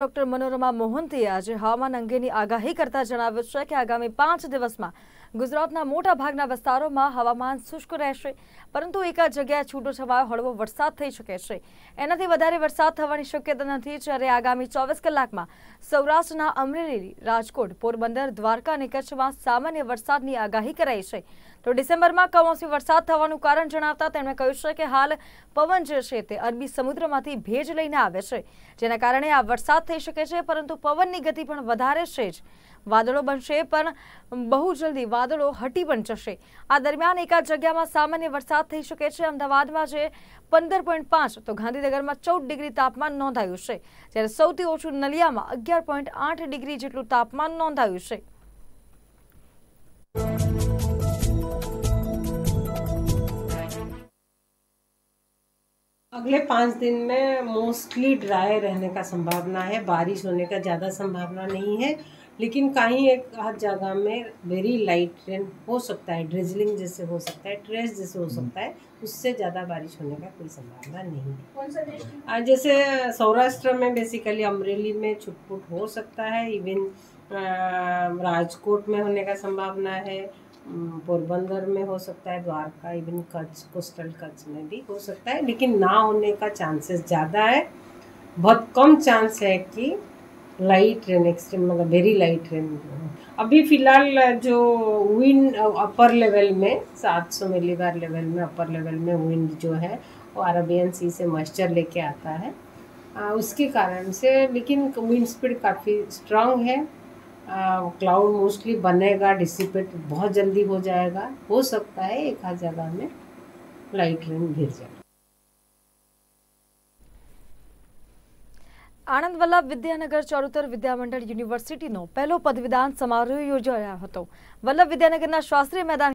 Doctor Manorama મોહંતીએ આજે હવામાન અંગેની આગાહી કરતા જણાવ્યું છે કે આગામી પાંચ દિવસમાં ગુજરાતના મોટા ભાગના વિસ્તારોમાં હવામાન શુષ્ક રહેશે, પરંતુ એકાદ જગ્યાએ છૂટોછવાયો હળવો વરસાદ થઈ શકે છે. એનાથી વધારે વરસાદ થવાની શક્યતા નથી, જ્યારે આગામી ચોવીસ કલાકમાં સૌરાષ્ટ્રના અમરેલી, રાજકોટ, પોરબંદર, દ્વારકા અને કચ્છમાં સામાન્ય વરસાદની આગાહી કરાઈ છે. તો ડિસેમ્બરમાં કમોસમી વરસાદ થવાનું કારણ જણાવતા તેમણે કહ્યું છે કે હાલ પવન જે છે તે અરબી સમુદ્રમાંથી ભેજ લઈને આવે છે, જેના કારણે આ વરસાદ થઈ શકે છે, પરંતુ પવનની ગતિ પણ વધારે છે જ. વાદળો બનશે, પણ બહુ જલ્દી વાદળો હટી પણ જશે. આ દરમિયાન એકાદ જગ્યામાં સામાન્ય વરસાદ થઈ શકે છે. અમદાવાદમાં જે પંદર પોઈન્ટ પાંચ, તો ગાંધીનગરમાં ચૌદ ડિગ્રી તાપમાન નોંધાયું છે. જ્યારે સૌથી ઓછું નલિયામાં અગિયાર પોઈન્ટ આઠ ડિગ્રી જેટલું તાપમાન નોંધાયું છે. अगले पाँच दिन में मोस्टली ड्राई रहने का संभावना है बारिश होने का ज़्यादा संभावना नहीं है लेकिन कहीं एक हर जगह में वेरी लाइट रेन हो सकता है ड्रिजलिंग जैसे हो सकता है ट्रेस जैसे हो सकता है उससे ज़्यादा बारिश होने का कोई संभावना नहीं है। कौन आज जैसे सौराष्ट्र में बेसिकली अमरेली में छुटपुट हो सकता है इवन राजकोट में होने का संभावना है अम, पोरबंदर में हो सकता है द्वारका इवन कच्छ कोस्टल कच्छ में भी हो सकता है लेकिन ना होने का चांसेस ज़्यादा है। बहुत कम चांस है कि लाइट रेन एक्सट्रीम मतलब वेरी लाइट रेन अभी फ़िलहाल जो विंड अपर लेवल में 700 मिलीबार लेवल में अपर लेवल में विंड जो है वो अरबियन सी से मॉइस्चर लेके आता है। आ, उसके कारण से लेकिन विंड स्पीड काफ़ी स्ट्रांग है। क्लाउड मोस्टली बनेगा डिसिपेट बहुत जल्दी हो जाएगा हो सकता है एक आध जगह में लाइट रेन गिर जाए આણંદ વલ્લભ વિદ્યાનગર ચરોતર વિદ્યામંડળ યુનિવર્સિટીનો પહેલો પદવીદાન સમારોહ યોજાયો હતો વલ્લભ વિદ્યાનગરના શાસ્ત્રી મેદાન